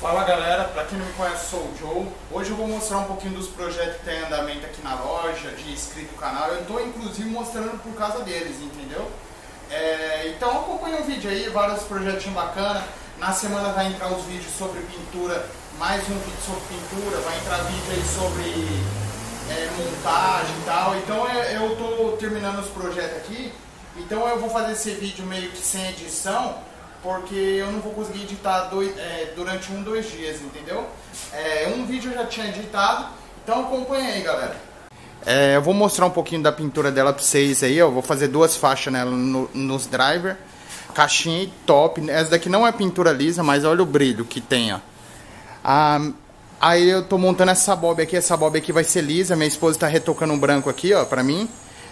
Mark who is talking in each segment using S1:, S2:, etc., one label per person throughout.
S1: Fala galera, pra quem não me conhece, sou o Joe. Hoje eu vou mostrar um pouquinho dos projetos que tem em andamento aqui na loja, de inscrito no canal. Eu tô inclusive mostrando por causa deles, entendeu? É, então acompanha o vídeo aí, vários projetinhos bacanas. Na semana vai entrar os vídeos sobre pintura, mais um vídeo sobre pintura, vai entrar vídeo aí sobre é, montagem e tal. Então é, eu tô terminando os projetos aqui, então eu vou fazer esse vídeo meio que sem edição porque eu não vou conseguir editar dois, é, durante um, dois dias, entendeu? É, um vídeo eu já tinha editado, então acompanha aí, galera. É, eu vou mostrar um pouquinho da pintura dela pra vocês aí, ó. Vou fazer duas faixas nela no, nos driver. Caixinha top. Essa daqui não é pintura lisa, mas olha o brilho que tem, ó. Ah, aí eu tô montando essa bob aqui. Essa bob aqui vai ser lisa. Minha esposa tá retocando um branco aqui, ó, pra mim.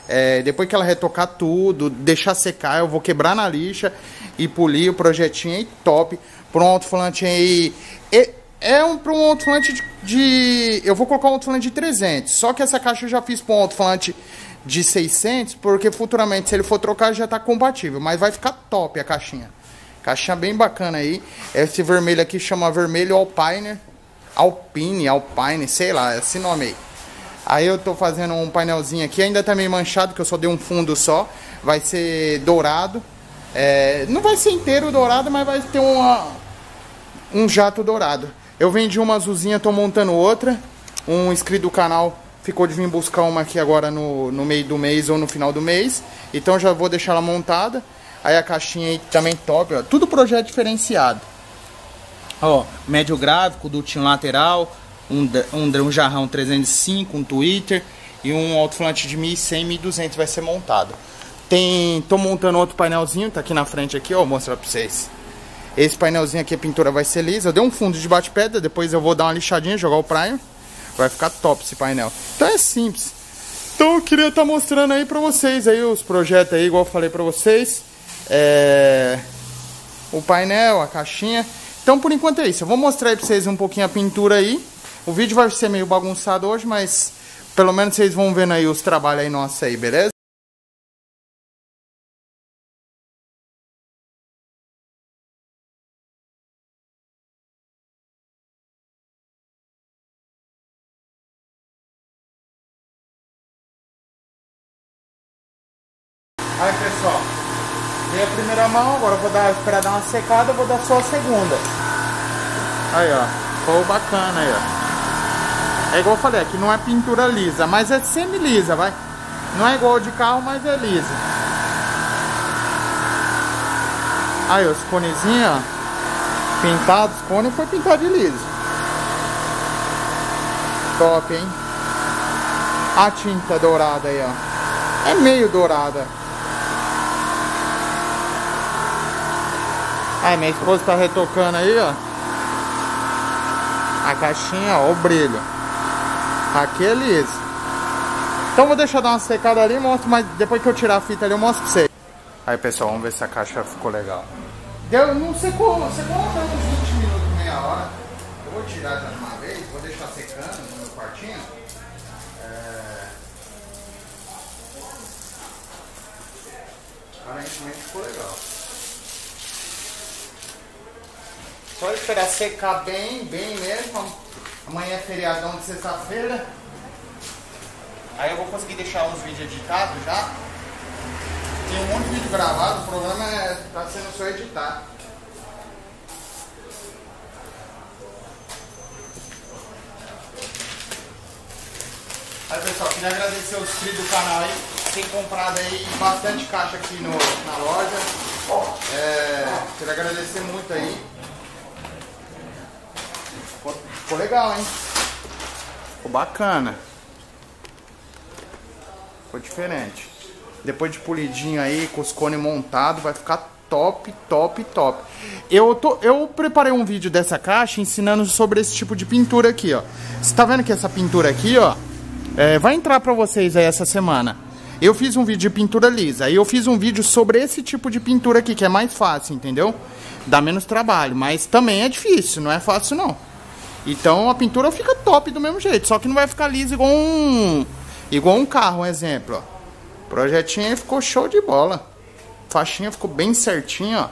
S1: É, depois que ela retocar tudo, deixar secar, eu vou quebrar na lixa e polir o projetinho aí top. Pronto, falante aí. E, é um, para um alto-falante de, de, Eu vou colocar um alto-falante de 300. Só que essa caixa eu já fiz para um alto-falante de 600, porque futuramente, se ele for trocar, já está compatível. Mas vai ficar top a caixinha. Caixinha bem bacana aí. Esse vermelho aqui chama vermelho Alpine. Alpine, Alpine, sei lá, esse nome aí. Aí eu tô fazendo um painelzinho aqui, ainda tá meio manchado, que eu só dei um fundo só. Vai ser dourado. É, não vai ser inteiro dourado, mas vai ter uma, um jato dourado. Eu vendi uma azulzinha, tô montando outra. Um inscrito do canal ficou de vir buscar uma aqui agora no, no meio do mês ou no final do mês. Então já vou deixar ela montada. Aí a caixinha aí também top, ó. Tudo projeto diferenciado. Ó, médio gráfico, dutinho lateral, um, um, um jarrão 305, um Twitter e um alto-falante de 1100, 1200 vai ser montado. Tem, tô montando outro painelzinho, tá aqui na frente aqui, ó, vou mostrar pra vocês. Esse painelzinho aqui, a pintura vai ser lisa. Eu dei um fundo de bate-pedra, depois eu vou dar uma lixadinha, jogar o primer. Vai ficar top esse painel. Então é simples. Então eu queria estar tá mostrando aí pra vocês aí os projetos aí, igual eu falei pra vocês. É... O painel, a caixinha. Então por enquanto é isso. Eu vou mostrar aí pra vocês um pouquinho a pintura aí. O vídeo vai ser meio bagunçado hoje, mas pelo menos vocês vão vendo aí os trabalhos aí nossos aí, beleza? Aí pessoal, dei a primeira mão, agora vou dar, esperar dar uma secada, vou dar só a segunda. Aí ó, ficou bacana aí ó. É igual eu falei, aqui não é pintura lisa, mas é semi-lisa, vai. Não é igual de carro, mas é lisa. Aí os conezinhos, ó. Pintados, cone foi pintado de liso. Top, hein? A tinta dourada aí, ó. É meio dourada. Aí minha esposa tá retocando aí, ó. A caixinha, ó, o brilho. Aqui é. Então vou deixar dar uma secada ali, mostro, mas depois que eu tirar a fita ali eu mostro pra vocês. Aí pessoal, vamos ver se a caixa ficou legal. Deu, não secou, secou uns 20 minutos, meia hora. Eu vou tirar já de uma vez, vou deixar secando no meu quartinho. É... Aparentemente ficou legal. Só esperar secar bem, bem mesmo. Amanhã é feriadão de sexta-feira. Aí eu vou conseguir deixar uns vídeos editados já. Tem um monte de vídeo gravado, o problema é tá sendo só editar. Aí pessoal, queria agradecer os inscritos do canal aí. Tem comprado aí bastante caixa aqui no, na loja. É, queria agradecer muito aí. Ficou, legal, hein? Ficou bacana. Ficou diferente. Depois de polidinho aí, com os cones montados, vai ficar top, top, top. Eu, tô, eu preparei um vídeo dessa caixa ensinando sobre esse tipo de pintura aqui, ó. Você tá vendo que essa pintura aqui, ó, é, vai entrar pra vocês aí essa semana. Eu fiz um vídeo de pintura lisa, aí eu fiz um vídeo sobre esse tipo de pintura aqui, que é mais fácil, entendeu? Dá menos trabalho, mas também é difícil, não é fácil não. Então a pintura fica top do mesmo jeito, só que não vai ficar liso igual um, igual um carro, um exemplo, ó. Projetinho ficou show de bola. Faixinha ficou bem certinho, ó.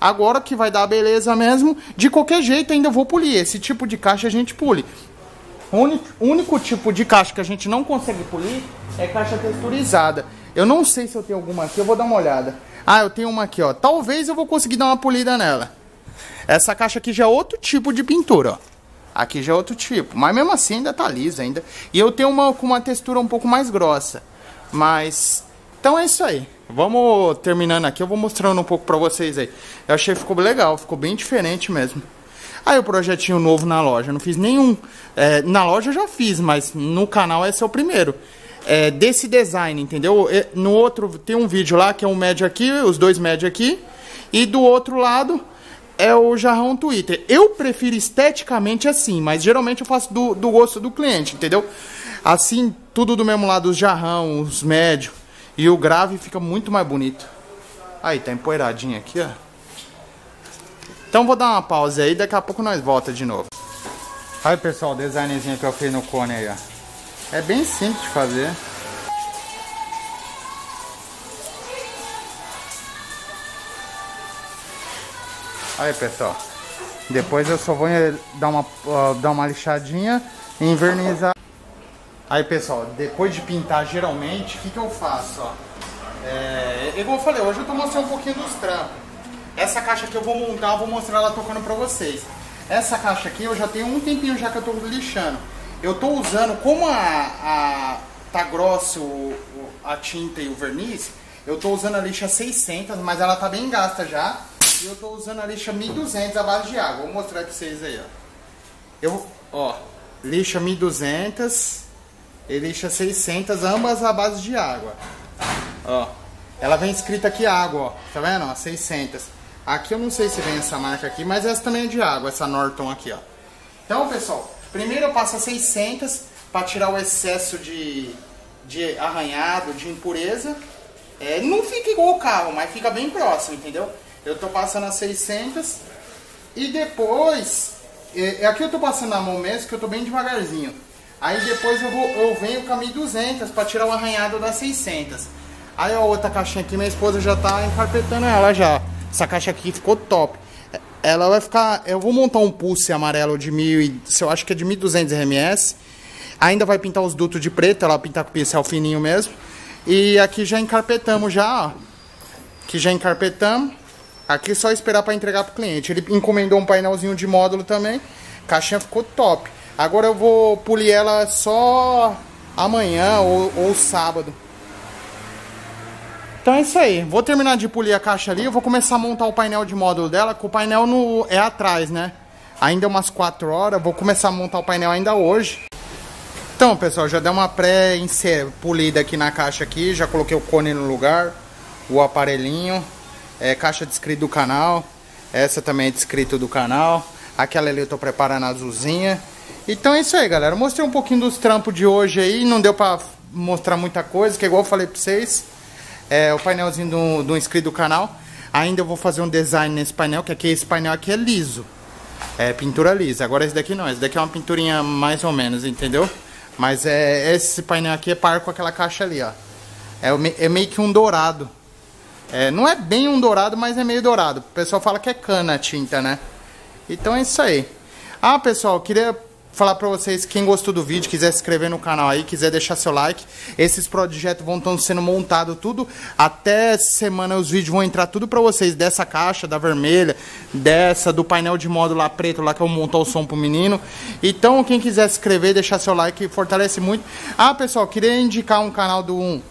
S1: Agora que vai dar beleza mesmo, de qualquer jeito ainda vou polir. Esse tipo de caixa a gente pule. O único tipo de caixa que a gente não consegue polir é caixa texturizada. Eu não sei se eu tenho alguma aqui, eu vou dar uma olhada. Ah, eu tenho uma aqui, ó. Talvez eu vou conseguir dar uma polida nela. Essa caixa aqui já é outro tipo de pintura, ó. Aqui já é outro tipo, mas mesmo assim ainda tá lisa ainda. E eu tenho uma com uma textura um pouco mais grossa. Mas então é isso aí. Vamos terminando aqui, eu vou mostrando um pouco pra vocês aí. Eu achei que ficou legal, ficou bem diferente mesmo. Aí o projetinho novo na loja, não fiz nenhum. É, na loja eu já fiz, mas no canal esse é o primeiro. É, desse design, entendeu? No outro tem um vídeo lá que é um médio aqui, os dois médios aqui. E do outro lado é o jarrão Twitter. Eu prefiro esteticamente assim, mas geralmente eu faço do, do gosto do cliente, entendeu? Assim, tudo do mesmo lado, os jarrão, os médios. E o grave fica muito mais bonito. Aí, tá empoeiradinho aqui, ó. Então vou dar uma pausa aí, daqui a pouco nós volta de novo. Aí pessoal, o designzinho que eu fiz no cone aí, ó. É bem simples de fazer. Aí pessoal, depois eu só vou dar uma, uh, dar uma lixadinha e invernizar. Aí pessoal, depois de pintar geralmente, o que, que eu faço? Ó? É, igual eu falei, hoje eu tô mostrando um pouquinho dos trampos. Essa caixa aqui eu vou montar, eu vou mostrar ela tocando pra vocês. Essa caixa aqui eu já tenho um tempinho já que eu tô lixando. Eu tô usando, como a, a tá grosso a tinta e o verniz, eu tô usando a lixa 600, mas ela tá bem gasta já. E eu tô usando a lixa 1200 à base de água. Vou mostrar pra vocês aí, ó. Eu, ó, lixa 1200 e lixa 600, ambas à base de água. Ó, ela vem escrita aqui água, ó. Tá vendo? Ó, 600. Aqui eu não sei se vem essa marca aqui, mas essa também é de água, essa Norton aqui, ó. Então, pessoal, primeiro eu passo a 600 para tirar o excesso de, de arranhado, de impureza. É, não fica igual o carro, mas fica bem próximo, entendeu? Eu tô passando a 600 e depois... É, aqui eu tô passando na mão mesmo, que eu tô bem devagarzinho. Aí depois eu, vou, eu venho com a 1200 para tirar o arranhado das 600. Aí a outra caixinha aqui, minha esposa já tá encarpetando ela já. Essa caixa aqui ficou top. Ela vai ficar. Eu vou montar um pulse amarelo de mil, eu acho que é de 1200 RMS. Ainda vai pintar os dutos de preto, ela pintar com pincel fininho mesmo. E aqui já encarpetamos já, ó. Aqui já encarpetamos. Aqui é só esperar para entregar pro cliente. Ele encomendou um painelzinho de módulo também. Caixinha ficou top. Agora eu vou polir ela só amanhã ou, ou sábado. Então é isso aí. Vou terminar de polir a caixa ali. Eu vou começar a montar o painel de módulo dela, o painel no, é atrás, né? Ainda é umas 4 horas. Vou começar a montar o painel ainda hoje. Então, pessoal, já deu uma pré-polida aqui na caixa aqui. Já coloquei o cone no lugar. O aparelhinho. É, caixa de inscrito do canal. Essa também é de inscrito do canal. Aquela ali eu tô preparando a azulzinha. Então é isso aí, galera. mostrei um pouquinho dos trampos de hoje aí. Não deu pra mostrar muita coisa, que é igual eu falei pra vocês é, o painelzinho do, do inscrito do canal. Ainda eu vou fazer um design nesse painel, que aqui esse painel aqui é liso. É pintura lisa. Agora esse daqui não, esse daqui é uma pinturinha mais ou menos, entendeu? Mas é esse painel aqui é par com aquela caixa ali, ó. É, é meio que um dourado. É, não é bem um dourado, mas é meio dourado. O pessoal fala que é cana a tinta, né? Então é isso aí. Ah, pessoal, queria falar para vocês, quem gostou do vídeo, quiser se inscrever no canal aí, quiser deixar seu like, esses projetos vão estar sendo montados tudo, até semana os vídeos vão entrar tudo para vocês, dessa caixa, da vermelha, dessa, do painel de módulo lá preto, lá que eu vou montar o som pro menino. Então, quem quiser se inscrever, deixar seu like, fortalece muito. Ah, pessoal, queria indicar um canal de um,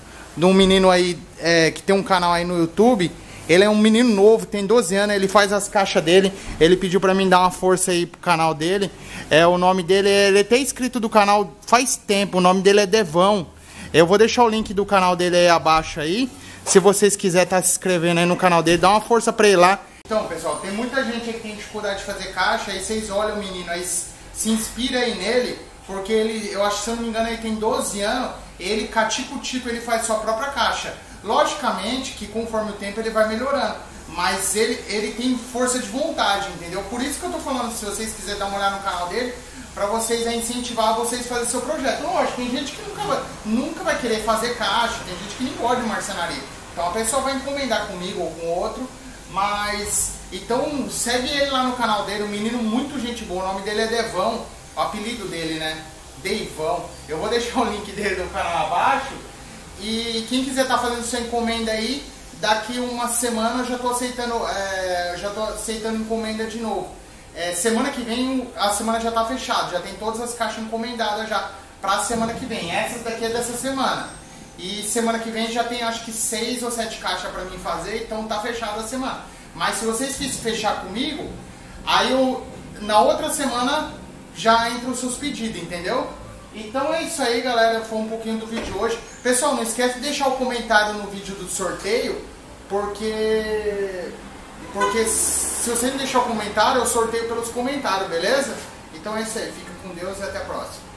S1: de um menino aí, é, que tem um canal aí no YouTube, ele é um menino novo, tem 12 anos, ele faz as caixas dele. Ele pediu para mim dar uma força aí pro canal dele. É, o nome dele, ele tem inscrito do canal faz tempo, o nome dele é Devão. Eu vou deixar o link do canal dele aí abaixo aí. Se vocês quiserem estar tá se inscrevendo aí no canal dele, dá uma força para ele lá. Então, pessoal, tem muita gente que tem dificuldade de fazer caixa, aí vocês olham o menino aí, se inspira aí nele, porque ele, eu acho, se eu não me engano, ele tem 12 anos, ele, catico-tico, ele faz sua própria caixa. Logicamente que conforme o tempo ele vai melhorando, mas ele, ele tem força de vontade, entendeu? Por isso que eu tô falando, se vocês quiserem dar uma olhada no canal dele, para vocês a incentivar vocês a fazer seu projeto. Lógico, tem gente que nunca vai, nunca vai querer fazer caixa, tem gente que nem gosta de marcenaria. Então a pessoa vai encomendar comigo ou com outro, mas Então segue ele lá no canal dele, um menino muito gente boa, o nome dele é Devão, o apelido dele, né? Deivão. Eu vou deixar o link dele no canal abaixo. E quem quiser estar tá fazendo sua encomenda aí, daqui uma semana eu já estou aceitando, é, já aceitando encomenda de novo. É, semana que vem a semana já está fechada, já tem todas as caixas encomendadas já para a semana que vem. Essas daqui é dessa semana. E semana que vem já tem acho que seis ou sete caixas para mim fazer, então tá fechada a semana. Mas se vocês fechar comigo, aí eu na outra semana já entra os seus pedidos, entendeu? Então é isso aí, galera. Foi um pouquinho do vídeo hoje. Pessoal, não esquece de deixar o comentário no vídeo do sorteio, porque porque se você não deixar o comentário, eu sorteio pelos comentários, beleza? Então é isso aí. Fica com Deus e até a próxima.